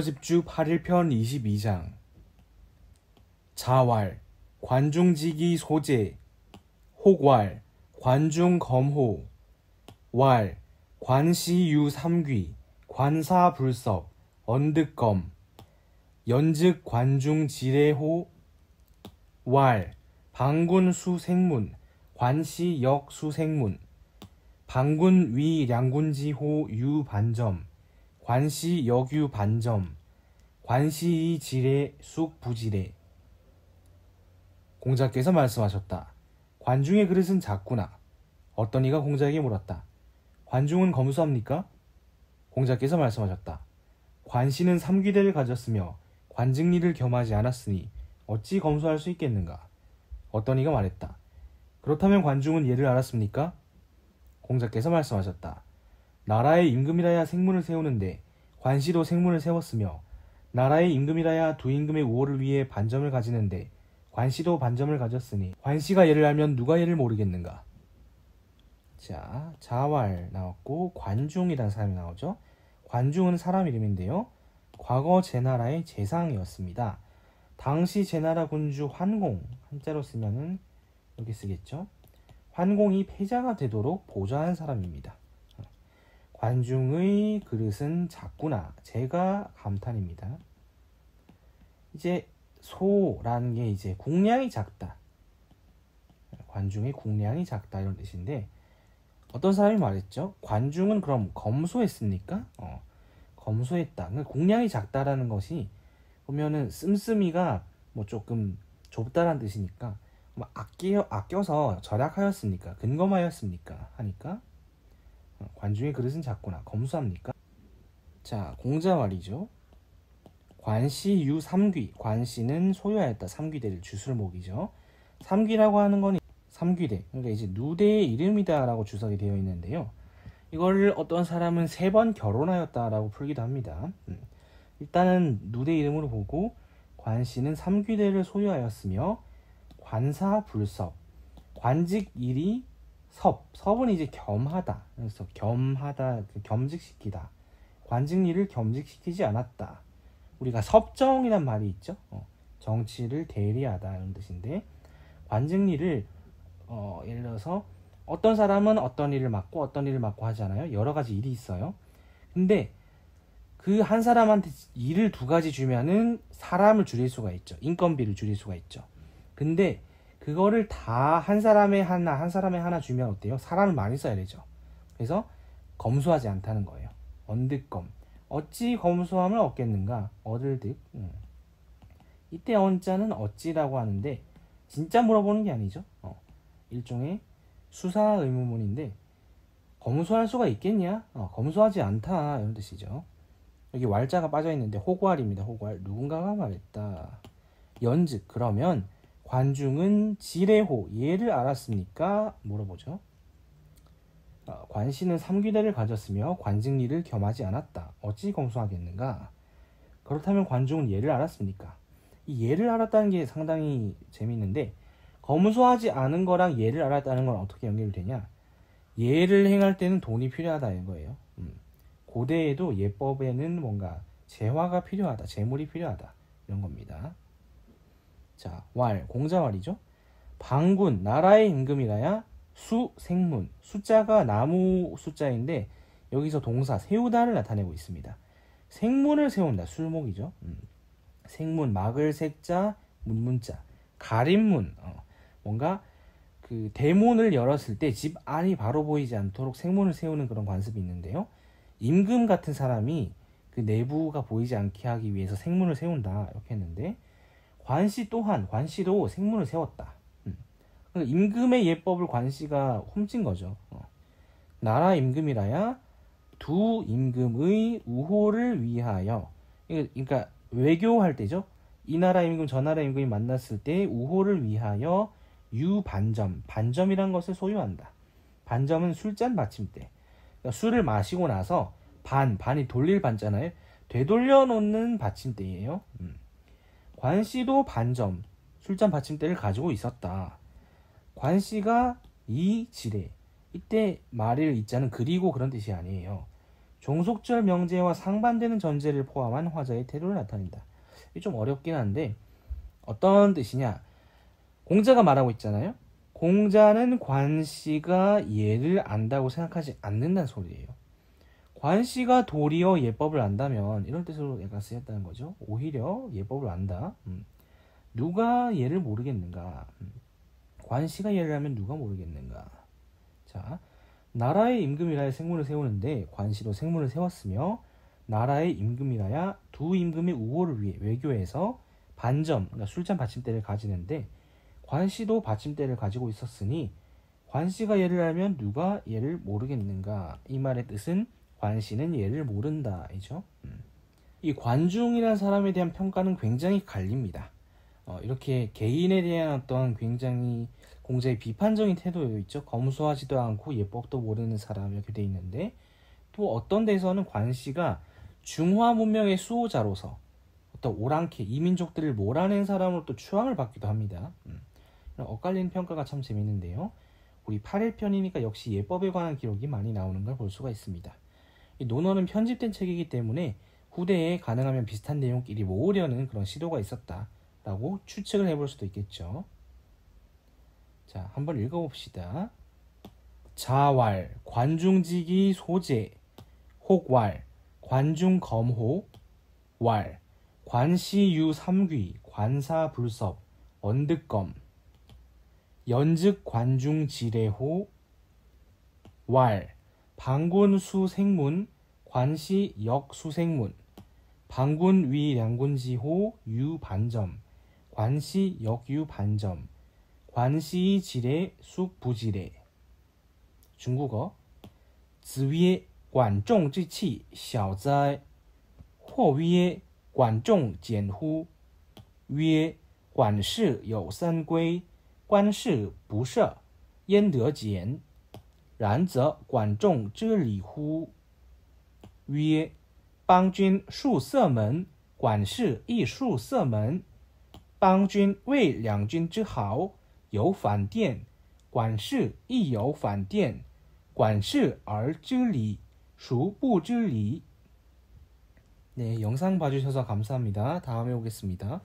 국어집주 8일편 22장. 자왈 관중지기 소재 혹왈 관중검호 왈 관시유 삼귀 관사불섭 언득검 연즉 관중 지례호 왈 방군 수생문 관시 역 수생문 방군 위 량군지호 유반점 관시 여규 반점 관시이 지례 쑥 부지례 공자께서 말씀하셨다. 관중의 그릇은 작구나. 어떤 이가 공자에게 물었다. 관중은 검수합니까? 공자께서 말씀하셨다. 관시는 삼귀대를 가졌으며 관직리를 겸하지 않았으니 어찌 검수할 수 있겠는가? 어떤 이가 말했다. 그렇다면 관중은 예를 알았습니까? 공자께서 말씀하셨다. 나라의 임금이라야 생문을 세우는데 관시도 생문을 세웠으며 나라의 임금이라야 두 임금의 우호를 위해 반점을 가지는데 관시도 반점을 가졌으니 관시가 예를 알면 누가 예를 모르겠는가? 자, 자왈 나왔고 관중이라는 사람이 나오죠. 관중은 사람 이름인데요. 과거 제나라의 재상이었습니다. 당시 제나라 군주 환공 한자로 쓰면은 여기 쓰겠죠. 환공이 패자가 되도록 보좌한 사람입니다. 관중의 그릇은 작구나. 제가 감탄입니다. 이제 소라는 게 이제 국량이 작다. 관중의 국량이 작다 이런 뜻인데 어떤 사람이 말했죠. 관중은 그럼 검소했습니까? 어, 검소했다. 그러니까 국량이 작다라는 것이 보면은 씀씀이가 뭐 조금 좁다라는 뜻이니까 뭐 아껴 아껴서 절약하였습니까? 근검하였습니까? 하니까 관중의 그릇은 작구나. 검수합니까? 자, 공자 말이죠. 관시 유 삼귀. 관시는 소유하였다. 삼귀대를 주술목이죠. 삼귀라고 하는 건 삼귀대. 그러니까 이제 누대의 이름이다라고 주석이 되어 있는데요. 이걸 어떤 사람은 세 번 결혼하였다라고 풀기도 합니다. 음. 일단은 누대 이름으로 보고 관시는 삼귀대를 소유하였으며 관사 불섭 관직 일이 섭 섭은 이제 겸하다. 그래서 겸하다 겸직시키다. 관직리를 겸직시키지 않았다. 우리가 섭정이란 말이 있죠? 어, 정치를 대리하다 이런 뜻인데 관직리를 어, 예를 들어서 어떤 사람은 어떤 일을 맡고 어떤 일을 맡고 하잖아요? 여러 가지 일이 있어요. 근데 그 한 사람한테 일을 두 가지 주면은 사람을 줄일 수가 있죠. 인건비를 줄일 수가 있죠. 근데 그거를 다 한 사람의 하나 한 사람의 하나 주면 어때요? 사람을 많이 써야 되죠. 그래서 검소하지 않다는 거예요. 언득검. 어찌 검소함을 얻겠는가? 얻을 듯. 음. 이때 언자는 어찌라고 하는데 진짜 물어보는 게 아니죠. 어. 일종의 수사 의문문인데 검소할 수가 있겠냐? 어, 검소하지 않다 이런 뜻이죠. 여기 왈자가 빠져 있는데 호구알입니다. 호구알 누군가가 말했다. 연즉 그러면 관중은 지레호 예를 알았습니까? 물어보죠. 어, 관시는 삼귀대를 가졌으며 관직리를 겸하지 않았다. 어찌 검소하겠는가? 그렇다면 관중은 예를 알았습니까? 이 예를 알았다는 게 상당히 재미있는데 검소하지 않은 거랑 예를 알았다는 건 어떻게 연결되냐? 예를 행할 때는 돈이 필요하다는 거예요. 음. 고대에도 예법에는 뭔가 재화가 필요하다, 재물이 필요하다 이런 겁니다. 자, 왈, 공자왈이죠. 방군, 나라의 임금이라야 수, 생문. 숫자가 나무 숫자인데 여기서 동사 세우다를 나타내고 있습니다. 생문을 세운다. 술목이죠. 음. 생문, 막을 색자, 문문자. 가림문. 어. 뭔가 그 대문을 열었을 때 집 안이 바로 보이지 않도록 생문을 세우는 그런 관습이 있는데요. 임금 같은 사람이 그 내부가 보이지 않게 하기 위해서 생문을 세운다. 이렇게 했는데 관씨 또한 관씨도 생문을 세웠다. 음. 그러니까 임금의 예법을 관씨가 훔친 거죠. 어. 나라 임금이라야 두 임금의 우호를 위하여 그러니까 외교할 때죠. 이 나라 임금 저 나라 임금이 만났을 때 우호를 위하여 유반점 반점이란 것을 소유한다. 반점은 술잔 받침대. 그러니까 술을 마시고 나서 반 반이 돌릴 반잖아요. 되돌려 놓는 받침대예요. 음. 관씨도 반점, 술잔 받침대를 가지고 있었다. 관씨가 이 지뢰, 이때 말을 있자는 그리고 그런 뜻이 아니에요. 종속절 명제와 상반되는 전제를 포함한 화자의 태도를 나타낸다. 이게 좀 어렵긴 한데 어떤 뜻이냐? 공자가 말하고 있잖아요. 공자는 관씨가 예를 안다고 생각하지 않는다는 소리예요. 관 씨가 도리어 예법을 안다면 이런 뜻으로 약간 쓰였다는 거죠. 오히려 예법을 안다. 음. 누가 예를 모르겠는가? 음. 관 씨가 예를 하면 누가 모르겠는가? 자, 나라의 임금이라야 생문을 세우는데 관 씨도 생문을 세웠으며 나라의 임금이라야 두 임금의 우호를 위해 외교에서 반점, 그러니까 술잔 받침대를 가지는데 관 씨도 받침대를 가지고 있었으니 관 씨가 예를 알면 누가 예를 모르겠는가? 이 말의 뜻은 관씨는 예를 모른다이죠. 음. 이 관중이라는 사람에 대한 평가는 굉장히 갈립니다. 어, 이렇게 개인에 대한 어떤 굉장히 공자의 비판적인 태도도 있죠. 검소하지도 않고 예법도 모르는 사람 이렇게 돼 있는데 또 어떤 데서는 관씨가 중화 문명의 수호자로서 어떤 오랑캐 이민족들을 몰아낸 사람으로 또 추앙을 받기도 합니다. 음. 엇갈리는 평가가 참 재밌는데요. 우리 8일 편이니까 역시 예법에 관한 기록이 많이 나오는 걸 볼 수가 있습니다. 이 논어는 편집된 책이기 때문에 후대에 가능하면 비슷한 내용끼리 모으려는 그런 시도가 있었다라고 추측을 해볼 수도 있겠죠. 자, 한번 읽어봅시다. 자왈, 관중지기 소재, 혹왈, 관중검호, 왈, 관시유 삼귀, 관사불섭, 언득검, 연즉 관중 지례호, 왈, 방군수 생문, 관시 역수생문, 방군 위 량군지호 유반점, 관시 역유 반점, 관시 지례 숙부지례. 중국어 子曰管仲之器小哉或曰 管仲简乎？曰：管事有三规，官事不赦，焉得简？ 然则管仲之礼乎？曰：邦君戍色门，管事亦戍色门。邦君为两军之好，有反殿，管事亦有反殿。管事而知礼，孰不知礼？ 네, 영상 봐주셔서 감사합니다. 다음에 오겠습니다.